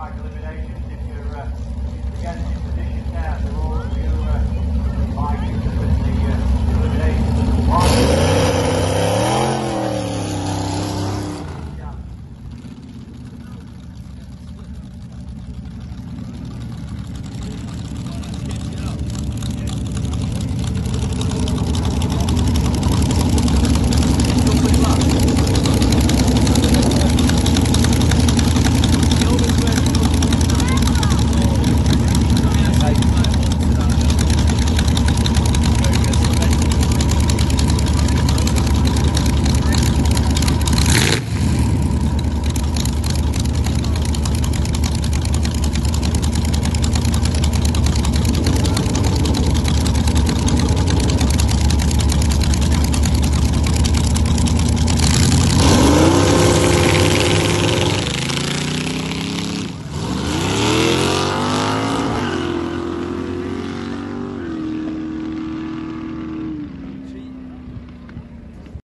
bike eliminations if you're uh, against